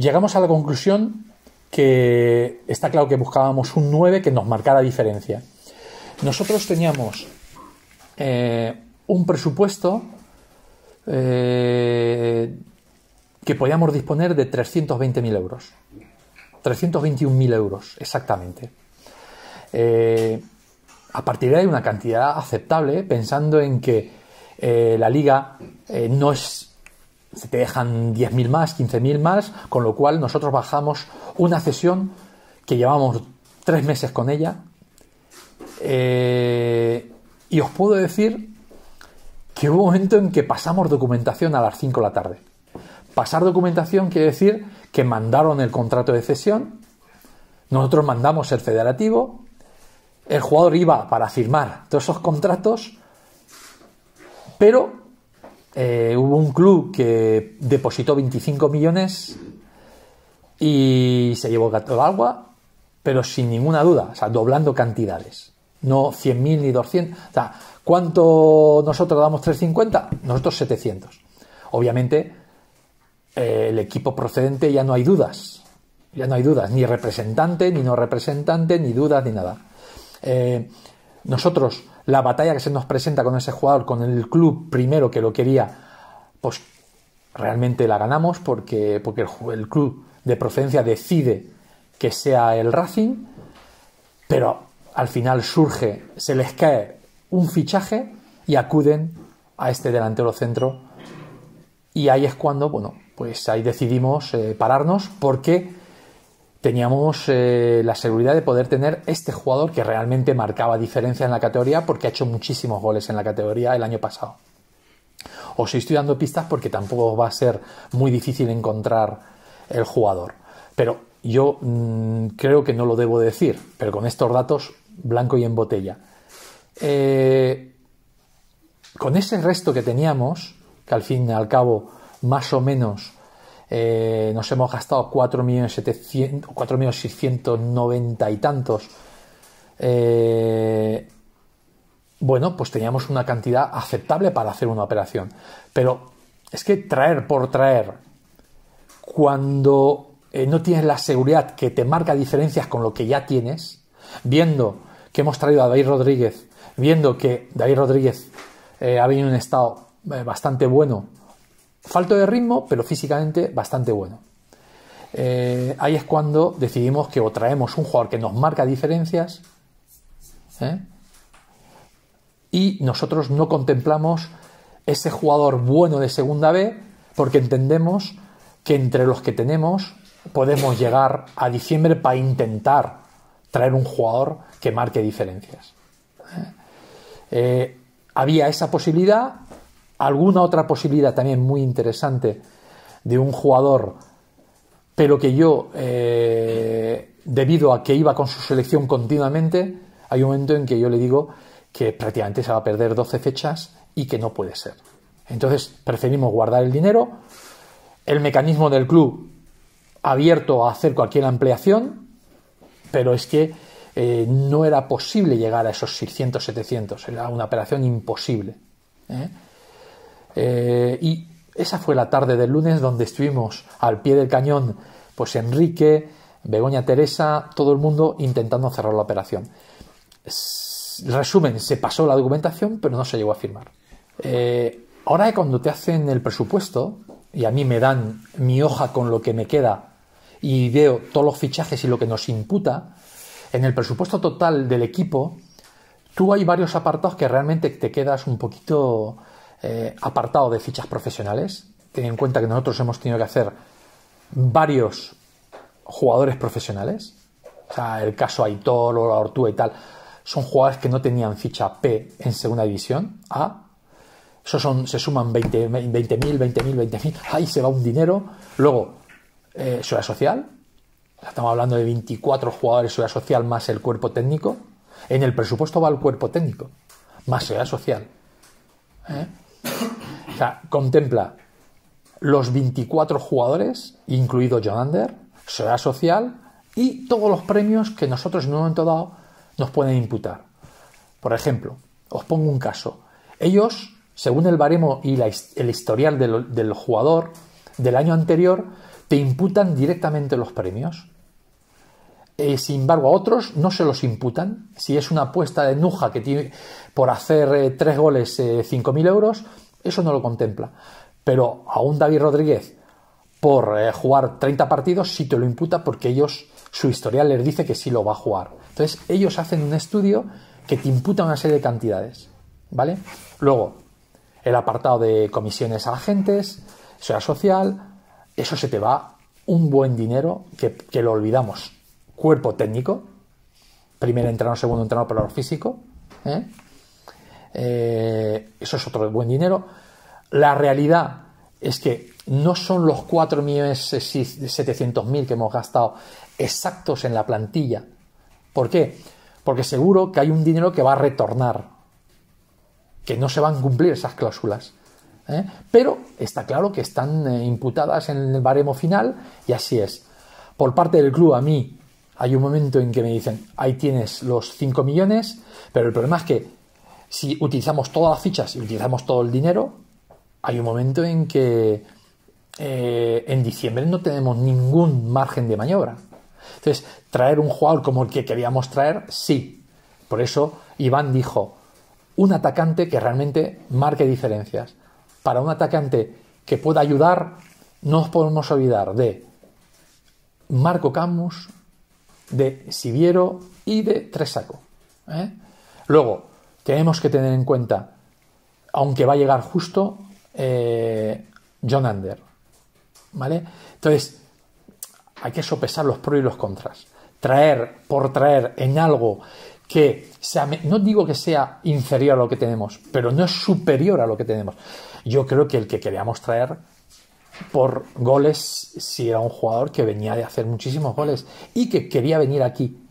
llegamos a la conclusión que está claro que buscábamos un 9 que nos marcara diferencia. Nosotros teníamos eh, un presupuesto eh, que podíamos disponer de 320.000 euros. 321.000 euros, exactamente. Eh, a partir de ahí una cantidad aceptable, pensando en que la liga no es se te dejan 10.000 más, 15.000 más, con lo cual nosotros bajamos una sesión que llevamos tres meses con ella. Eh, y os puedo decir que hubo un momento en que pasamos documentación a las 5 de la tarde. Pasar documentación quiere decir que mandaron el contrato de cesión, nosotros mandamos el federativo, el jugador iba para firmar todos esos contratos, pero eh, hubo un club que depositó 25 millones y se llevó al agua, pero sin ninguna duda, o sea, doblando cantidades. No 100.000 ni 200. O sea, ¿cuánto nosotros damos 350? Nosotros 700. Obviamente, eh, el equipo procedente ya no hay dudas. Ya no hay dudas, ni representante, ni no representante, ni dudas, ni nada. Eh, nosotros la batalla que se nos presenta con ese jugador, con el club primero que lo quería, pues realmente la ganamos porque, porque el, club de procedencia decide que sea el Racing, pero al final surge, se les cae un fichaje y acuden a este delantero centro. Y ahí es cuando, bueno, pues ahí decidimos eh, pararnos porque teníamos eh, la seguridad de poder tener este jugador que realmente marcaba diferencia en la categoría porque ha hecho muchísimos goles en la categoría el año pasado. Os estoy dando pistas porque tampoco va a ser muy difícil encontrar el jugador. Pero yo mm, creo que no lo debo decir, pero con estos datos, blanco y en botella. Eh, con ese resto que teníamos, que al fin y al cabo más o menos eh, nos hemos gastado 4.690 y tantos. Eh, bueno, pues teníamos una cantidad aceptable para hacer una operación. Pero es que traer por traer, cuando eh, no tienes la seguridad que te marca diferencias con lo que ya tienes, viendo que hemos traído a David Rodríguez, viendo que David Rodríguez ha venido en un estado bastante bueno Falto de ritmo, pero físicamente bastante bueno. Eh, ahí es cuando decidimos que o traemos un jugador que nos marca diferencias ¿eh? y nosotros no contemplamos ese jugador bueno de segunda B porque entendemos que entre los que tenemos podemos llegar a diciembre para intentar traer un jugador que marque diferencias. ¿eh? había esa posibilidad, alguna otra posibilidad también muy interesante de un jugador, pero que yo, eh, debido a que iba con su selección continuamente, hay un momento en que yo le digo que prácticamente se va a perder 12 fechas y que no puede ser. Entonces preferimos guardar el dinero, el mecanismo del club abierto a hacer cualquier ampliación, pero es que eh, no era posible llegar a esos 600, 700, era una operación imposible. ¿eh? Eh, y esa fue la tarde del lunes donde estuvimos al pie del cañón, pues Enrique, Begoña Teresa, todo el mundo intentando cerrar la operación. Resumen, se pasó la documentación, pero no se llegó a firmar. Eh, ahora cuando te hacen el presupuesto, y a mí me dan mi hoja con lo que me queda y veo todos los fichajes y lo que nos imputa, en el presupuesto total del equipo, tú hay varios apartados que realmente te quedas un poquito eh, apartado de fichas profesionales. Ten en cuenta que nosotros hemos tenido que hacer varios jugadores profesionales. O sea, el caso Aitor o Ortúa y tal. Son jugadores que no tenían ficha P en segunda división. A. Eso son, se suman 20.000, 20.000, 20.000, 20.000. Ahí se va un dinero. Luego, eh, Seguridad Social. Estamos hablando de 24 jugadores Seguridad Social más el cuerpo técnico. En el presupuesto va el cuerpo técnico, más Seguridad Social. ¿Eh? O sea, contempla los 24 jugadores, incluido John Under, Seguridad Social y todos los premios que nosotros en un momento dado nos pueden imputar. Por ejemplo, os pongo un caso. Ellos, según el baremo y el historial del, jugador, del año anterior, te imputan directamente los premios. Eh, sin embargo, a otros no se los imputan. Si es una apuesta de Nuja que tiene por hacer eh, tres goles eh, 5.000 euros, eso no lo contempla. Pero a un David Rodríguez por eh, jugar 30 partidos sí te lo imputa porque ellos, su historial les dice que sí lo va a jugar. Entonces, ellos hacen un estudio que te imputa una serie de cantidades. ¿Vale? Luego, el apartado de comisiones a agentes, sea social, eso se te va un buen dinero que, que lo olvidamos. Cuerpo técnico, primer entrenador, segundo entrenador, operador físico, ¿eh? Eh, eso es otro buen dinero. La realidad es que no son los 4.700.000 que hemos gastado exactos en la plantilla. ¿Por qué? Porque seguro que hay un dinero que va a retornar, que no se van a cumplir esas cláusulas. ¿eh? Pero está claro que están imputadas en el baremo final y así es. Por parte del club, a mí hay un momento en que me dicen, ahí tienes los 5 millones, pero el problema es que si utilizamos todas las fichas y utilizamos todo el dinero, hay un momento en que eh, en diciembre no tenemos ningún margen de maniobra. Entonces, traer un jugador como el que queríamos traer, sí. Por eso Iván dijo, un atacante que realmente marque diferencias. Para un atacante que pueda ayudar, no nos podemos olvidar de Marco Camus, de Siviero y de Tresaco. ¿eh? Luego, tenemos que tener en cuenta, aunque va a llegar justo, eh, John Ander. ¿Vale? Entonces, hay que sopesar los pros y los contras. Traer por traer en algo que sea, no digo que sea inferior a lo que tenemos, pero no es superior a lo que tenemos. Yo creo que el que queríamos traer por goles, si era un jugador que venía de hacer muchísimos goles y que quería venir aquí.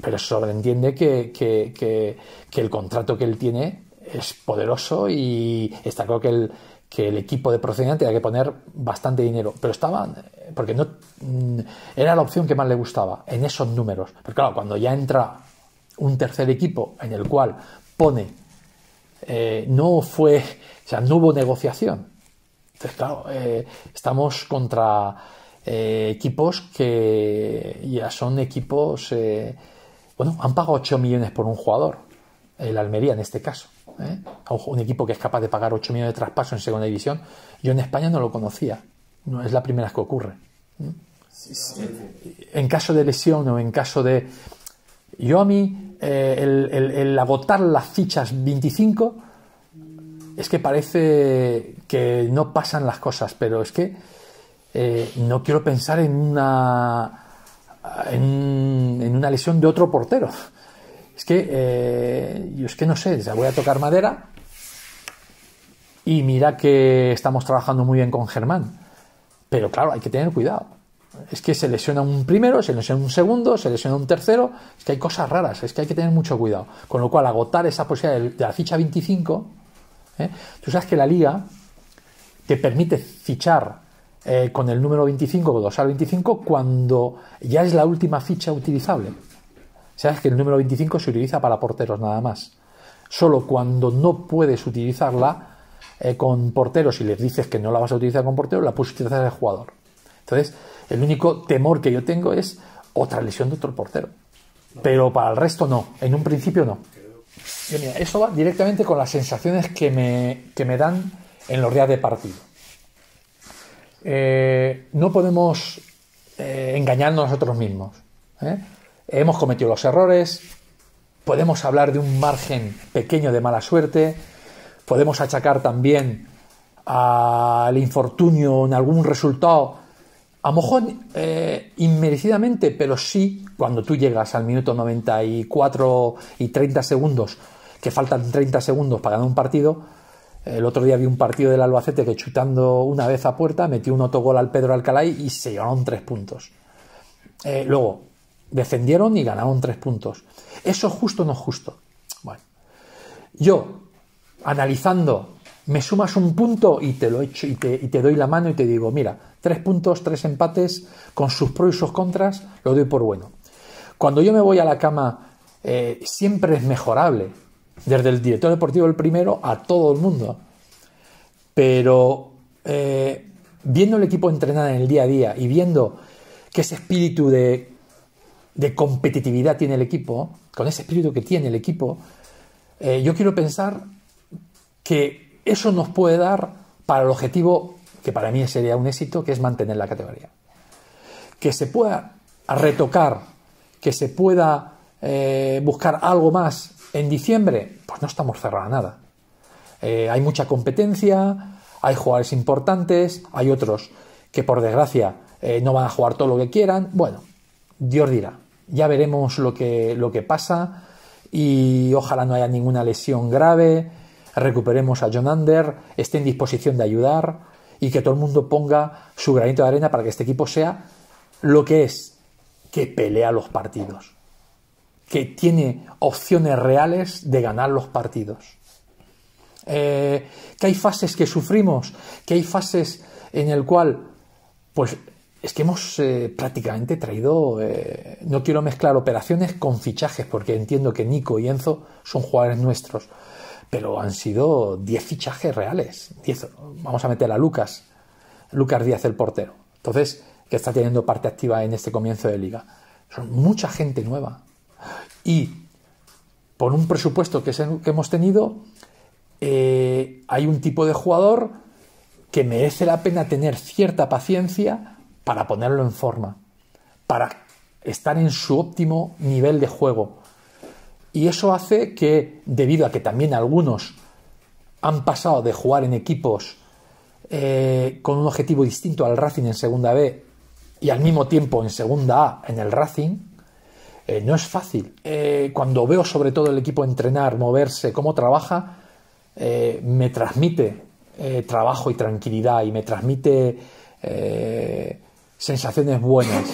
Pero sobreentiende que, que, que, que el contrato que él tiene es poderoso y está claro que el, que el equipo de procedimiento tenía que poner bastante dinero, pero estaba, porque no mm, era la opción que más le gustaba, en esos números. Pero claro, cuando ya entra un tercer equipo en el cual pone, eh, no fue, o sea, no hubo negociación. Entonces, claro, eh, estamos contra eh, equipos que ya son equipos, eh, bueno, han pagado 8 millones por un jugador, el Almería en este caso. un equipo que es capaz de pagar 8 millones de traspaso en segunda división, yo en España no lo conocía. No es la primera vez que ocurre. En caso de lesión o en caso de. Yo a mí, el, el, el, agotar las fichas 25, es que parece que no pasan las cosas, pero es que eh, no quiero pensar en una. En, una lesión de otro portero. Es que eh, yo es que no sé, voy a tocar madera y mira que estamos trabajando muy bien con Germán. Pero claro, hay que tener cuidado. Es que se lesiona un primero, se lesiona un segundo, se lesiona un tercero. Es que hay cosas raras, es que hay que tener mucho cuidado. Con lo cual, agotar esa posibilidad de, la ficha 25, ¿eh? tú sabes que la liga te permite fichar eh, con el número 25 o dosar 25 cuando ya es la última ficha utilizable. Sabes que el número 25 se utiliza para porteros nada más. Solo cuando no puedes utilizarla eh, con porteros y les dices que no la vas a utilizar con porteros, la puedes utilizar el jugador. Entonces, el único temor que yo tengo es otra lesión de otro portero. Pero para el resto no, en un principio no. Y mira, eso va directamente con las sensaciones que me, que me dan en los días de partido. Eh, no podemos eh, engañarnos nosotros mismos. ¿eh? hemos cometido los errores, podemos hablar de un margen pequeño de mala suerte, podemos achacar también al infortunio en algún resultado, a lo mejor eh, inmerecidamente, pero sí cuando tú llegas al minuto 94 y 30 segundos, que faltan 30 segundos para ganar un partido, el otro día vi un partido del Albacete que chutando una vez a puerta metió un autogol al Pedro Alcalá y se llevaron tres puntos. Eh, luego, defendieron y ganaron tres puntos. ¿Eso es justo o no justo? Bueno, yo, analizando, me sumas un punto y te lo echo y te, y te, doy la mano y te digo, mira, tres puntos, tres empates, con sus pros y sus contras, lo doy por bueno. Cuando yo me voy a la cama, eh, siempre es mejorable, desde el director deportivo el primero a todo el mundo. Pero eh, viendo el equipo entrenar en el día a día y viendo que ese espíritu de, de competitividad tiene el equipo, con ese espíritu que tiene el equipo, eh, yo quiero pensar que eso nos puede dar para el objetivo que para mí sería un éxito, que es mantener la categoría. Que se pueda retocar, que se pueda eh, buscar algo más en diciembre, pues no estamos cerrados a nada. Eh, hay mucha competencia, hay jugadores importantes, hay otros que por desgracia eh, no van a jugar todo lo que quieran. Bueno, Dios dirá, ya veremos lo que, lo que pasa y ojalá no haya ninguna lesión grave, recuperemos a John Under, esté en disposición de ayudar y que todo el mundo ponga su granito de arena para que este equipo sea lo que es, que pelea los partidos, que tiene opciones reales de ganar los partidos. Eh, que hay fases que sufrimos, que hay fases en el cual, pues es que hemos eh, prácticamente traído, eh, no quiero mezclar operaciones con fichajes, porque entiendo que Nico y Enzo son jugadores nuestros, pero han sido 10 fichajes reales. 10, vamos a meter a Lucas, Lucas Díaz el portero. Entonces, que está teniendo parte activa en este comienzo de liga. Son mucha gente nueva. Y por un presupuesto que, hemos tenido, eh, hay un tipo de jugador que merece la pena tener cierta paciencia para ponerlo en forma, para estar en su óptimo nivel de juego. Y eso hace que, debido a que también algunos han pasado de jugar en equipos eh, con un objetivo distinto al Racing en Segunda B y al mismo tiempo en Segunda A en el Racing, eh, no es fácil. cuando veo sobre todo el equipo entrenar, moverse, cómo trabaja, eh, me transmite eh, trabajo y tranquilidad y me transmite eh, sensaciones buenas.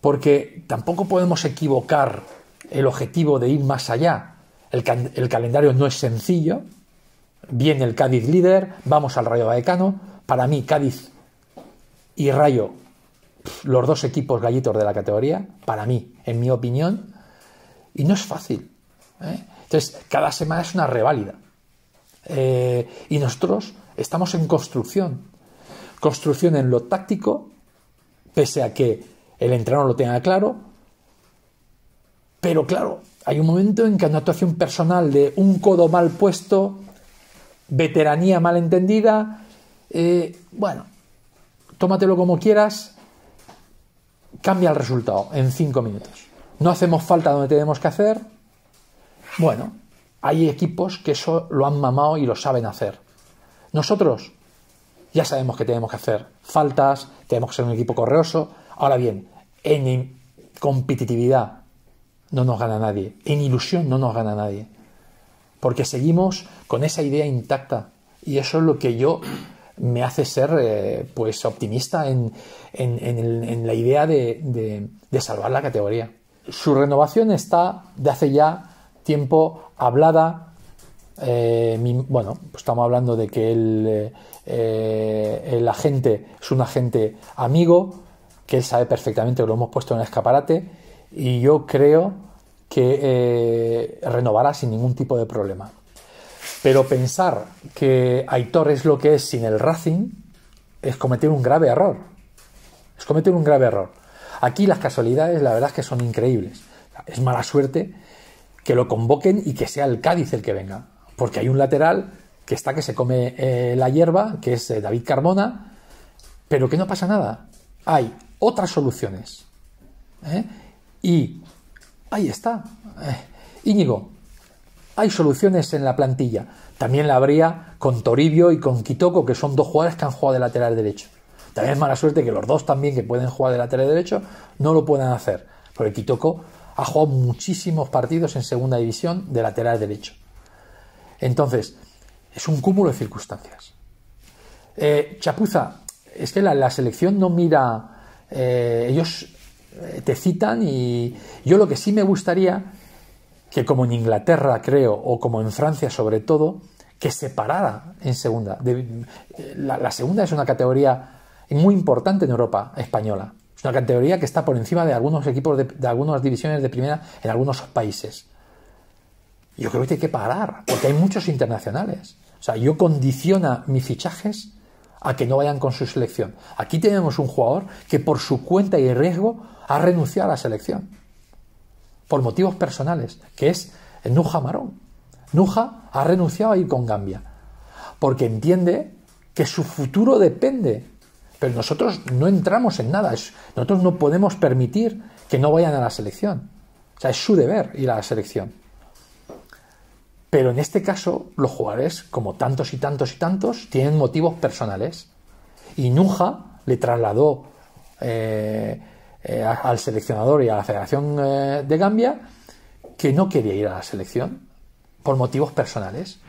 Porque tampoco podemos equivocar el objetivo de ir más allá. El, calendario no es sencillo. Viene el Cádiz líder, vamos al Rayo Vallecano. Para mí, Cádiz y Rayo, los dos equipos gallitos de la categoría, para mí, en mi opinión, y no es fácil. Entonces, cada semana es una reválida. Eh, y nosotros estamos en construcción. Construcción en lo táctico, pese a que el entrenador lo tenga claro. Pero claro, hay un momento en que una actuación personal de un codo mal puesto, veteranía mal entendida, eh, bueno, tómatelo como quieras, cambia el resultado en cinco minutos. No hacemos falta donde tenemos que hacer. Bueno, hay equipos que eso lo han mamado y lo saben hacer. Nosotros ya sabemos que tenemos que hacer faltas, tenemos que ser un equipo correoso. Ahora bien, en competitividad no nos gana nadie, en ilusión no nos gana nadie, porque seguimos con esa idea intacta y eso es lo que yo me hace ser eh, pues optimista en, la idea de salvar la categoría. Su renovación está de hace ya tiempo hablada. Eh, bueno, pues estamos hablando de que el, eh, el, agente es un agente amigo, que él sabe perfectamente que lo hemos puesto en el escaparate y yo creo que renovará sin ningún tipo de problema. Pero pensar que Aitor es lo que es sin el Racing es cometer un grave error. Es cometer un grave error. Aquí las casualidades, la verdad es que son increíbles. Es mala suerte que lo convoquen y que sea el Cádiz el que venga. Porque hay un lateral que está que se come eh, la hierba, que es eh, David Carmona, pero que no pasa nada. Hay otras soluciones. ¿eh? Y ahí está. Íñigo, hay soluciones en la plantilla. También la habría con Toribio y con Kitoko, que son dos jugadores que han jugado de lateral derecho. También es mala suerte que los dos también que pueden jugar de lateral derecho no lo puedan hacer. Porque Kitoko ha jugado muchísimos partidos en segunda división de lateral derecho. Entonces, es un cúmulo de circunstancias. Eh, Chapuza, es que la, selección no mira, eh, ellos eh, te citan y yo lo que sí me gustaría, que como en Inglaterra creo, o como en Francia sobre todo, que se parara en segunda. la segunda es una categoría muy importante en Europa española. Es una categoría que está por encima de algunos equipos de, algunas divisiones de primera en algunos países. Yo creo que hay que parar, porque hay muchos internacionales. O sea, yo condiciona mis fichajes a que no vayan con su selección. Aquí tenemos un jugador que por su cuenta y riesgo ha renunciado a la selección. Por motivos personales, que es Nuja Marón. Nuja ha renunciado a ir con Gambia. Porque entiende que su futuro depende. Pero nosotros no entramos en nada. Nosotros no podemos permitir que no vayan a la selección. O sea, es su deber ir a la selección. Pero en este caso, los jugadores, como tantos y tantos y tantos, tienen motivos personales. Y Nuja le trasladó eh, eh, al seleccionador y a la Federación eh, de Gambia que no quería ir a la selección por motivos personales.